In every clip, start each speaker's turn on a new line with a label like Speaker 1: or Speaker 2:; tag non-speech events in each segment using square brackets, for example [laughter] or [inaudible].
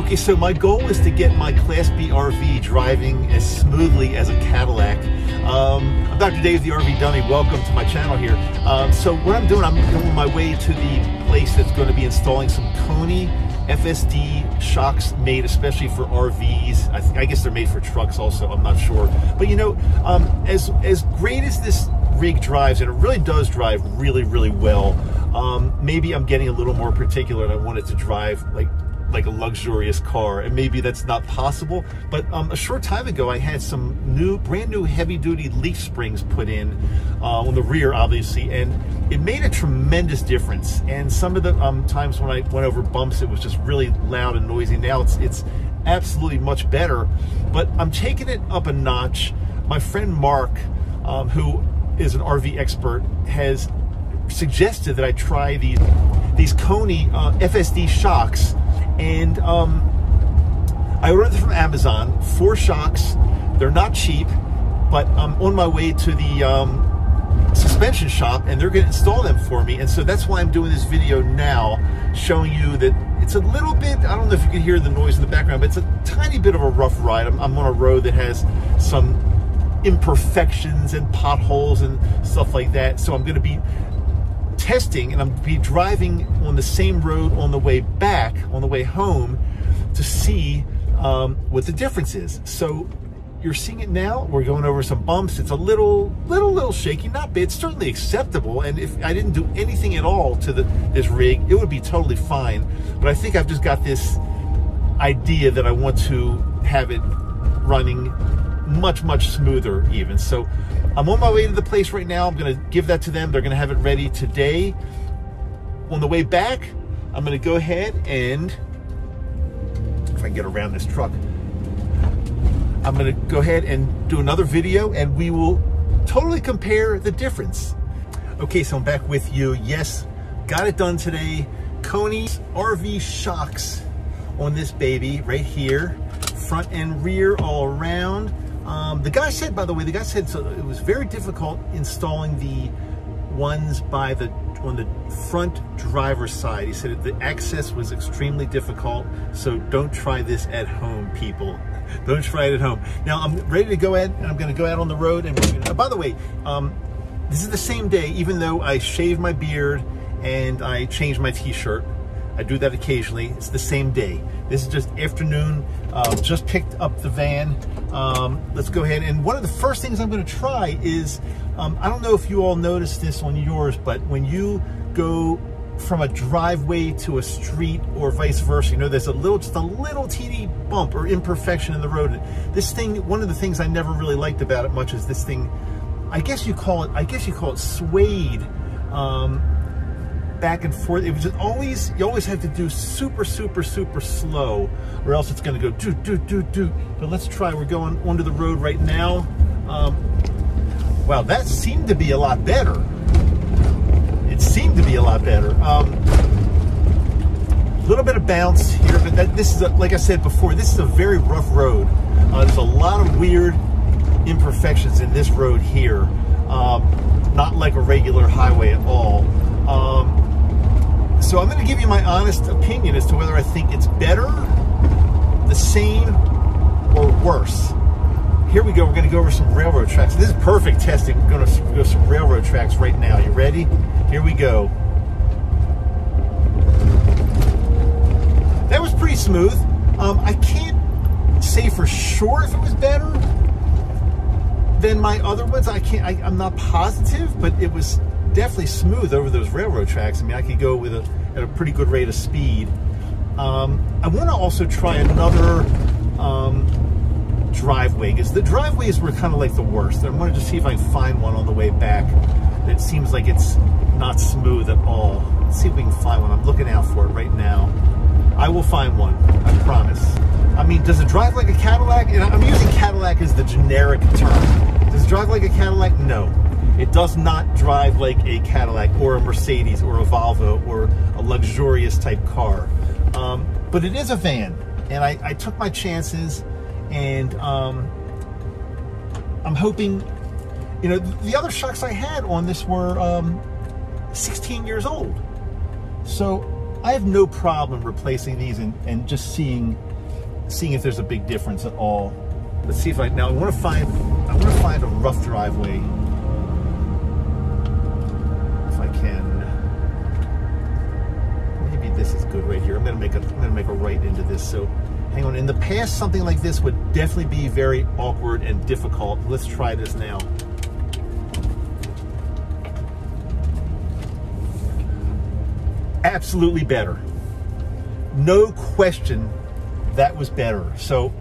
Speaker 1: Okay, so my goal is to get my Class B RV driving as smoothly as a Cadillac. Um, I'm Dr. Dave, the RV Dummy. Welcome to my channel here. Um, so what I'm doing, I'm going my way to the place that's going to be installing some Koni FSD shocks made especially for RVs. I, I, guess they're made for trucks also. I'm not sure. But you know, um, as as great as this rig drives, and it really does drive really, really well. Um, maybe I'm getting a little more particular and I want it to drive like like a luxurious car and maybe that's not possible but um, a short time ago I had some new brand new heavy-duty leaf springs put in uh, on the rear obviously and it made a tremendous difference. And some of the um, times when I went over bumps it was just really loud and noisy. Now it's it's absolutely much better but I'm taking it up a notch. My friend Mark um, who is an RV expert has suggested that I try these these Koni uh, FSD shocks and um, I ordered them from Amazon. Four shocks. They're not cheap, but I'm on my way to the um, suspension shop, and they're going to install them for me. And so that's why I'm doing this video now, showing you that it's a little bit. I don't know if you can hear the noise in the background, but it's a tiny bit of a rough ride. I'm, I'm on a road that has some imperfections and potholes and stuff like that. So I'm going to be testing and I'm be driving on the same road on the way back, on the way home to see um, what the difference is. So you're seeing it now. We're going over some bumps. It's a little, little, little shaky. Not bad. It's certainly acceptable. And if I didn't do anything at all to the, this rig, it would be totally fine. But I think I've just got this idea that I want to have it running much, much smoother even. So I'm on my way to the place right now. I'm to give that to them. They're to have it ready today. On the way back, I'm to go ahead and, if I can get around this truck, I'm to go ahead and do another video and we will totally compare the difference. Okay, so I'm back with you. Yes, got it done today. Koni's RV shocks on this baby right here. Front and rear all around. Um, the guy said, by the way, the guy said so it was very difficult installing the ones by the on the front driver's side. He said the access was extremely difficult, so don't try this at home, people. [laughs] don't try it at home. Now I'm ready to go ahead, and I'm going to go out on the road. And gonna, by the way, um, this is the same day, even though I shaved my beard and I changed my t-shirt. I do that occasionally. It's the same day. This is just afternoon. Uh, just picked up the van. Um, let's go ahead. And one of the first things I'm going to try is, um, I don't know if you all noticed this on yours, but when you go from a driveway to a street or vice versa, you know, there's a little, just a little teeny bump or imperfection in the road. This thing, one of the things I never really liked about it much is this thing, I guess you call it, I guess you call it sway. Um, back and forth. It was just always, you always have to do super, super, super slow or else it's going to go do, do, do, do. But let's try. We're going onto the road right now. Um, wow, that seemed to be a lot better. It seemed to be a lot better. Um, a little bit of bounce here, but that, this is, a, like I said before, this is a very rough road. Uh, there's a lot of weird imperfections in this road here. Um, not like a regular highway at all. Um, so I'm going to give you my honest opinion as to whether I think it's better, the same, or worse. Here we go. We're going to go over some railroad tracks. This is perfect testing. We're going to go some railroad tracks right now. You ready? Here we go. That was pretty smooth. Um, I can't say for sure if it was better than my other ones. I can't. I, I'm not positive, but it was definitely smooth over those railroad tracks. I mean, I could go with a at a pretty good rate of speed. Um, I want to also try another um, driveway because the driveways were kind of like the worst. I wanted to see if I can find one on the way back that seems like it's not smooth at all. Let's see if we can find one. I'm looking out for it right now. I will find one, I promise. I mean, does it drive like a Cadillac? And I'm using Cadillac as the generic term. Does it drive like a Cadillac? No. It does not drive like a Cadillac or a Mercedes or a Volvo or a luxurious type car. Um, but it is a van, and I, I took my chances, and um, I'm hoping, you know, the other shocks I had on this were um, 16 years old. So I have no problem replacing these and, and just seeing seeing if there's a big difference at all. Let's see if I now I want to find I want to find a rough driveway gonna make a I'm gonna make a right into this. So hang on. In the past, something like this would definitely be very awkward and difficult. Let's try this now. absolutely better. No question that was better. So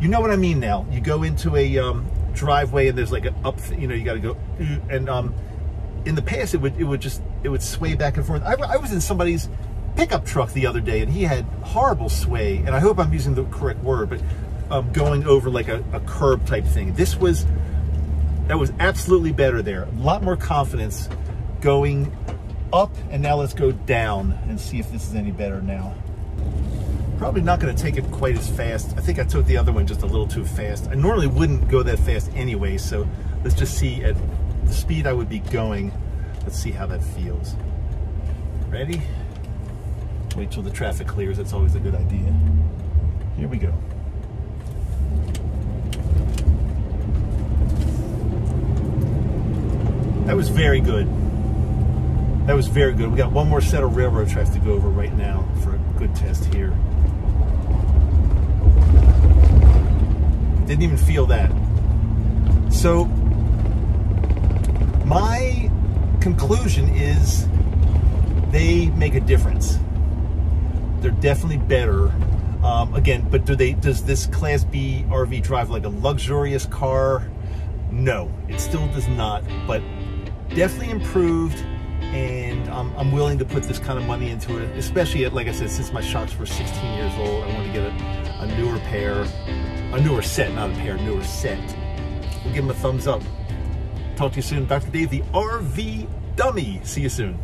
Speaker 1: you know what I mean now. You go into a um, driveway and there's like an up, you know, you got to go, and um, in the past it would it would just it would sway back and forth. I, I was in somebody's pickup truck the other day and he had horrible sway, and I hope I'm using the correct word, but um, going over like a, a curb type thing. This was that was absolutely better there. A lot more confidence going up and now let's go down and see if this is any better now. Probably not going to take it quite as fast. I think I took the other one just a little too fast. I normally wouldn't go that fast anyway, so let's just see at the speed I would be going. Let's see how that feels. Ready? Wait till the traffic clears. That's always a good idea. Here we go. That was very good. That was very good. We got one more set of railroad tracks to go over right now for a good test here. Didn't even feel that. So, my conclusion is they make a difference. They're definitely better. Um, again, but do they? Does this Class B RV drive like a luxurious car? No, it still does not. But definitely improved and um, I'm willing to put this kind of money into it, especially at, like I said, since my shocks were 16 years old, I want to get a, a newer pair, a newer set, not a pair, newer set. We'll give them a thumbs up. Talk to you soon. Dr. Dave, the RV Dummy. See you soon.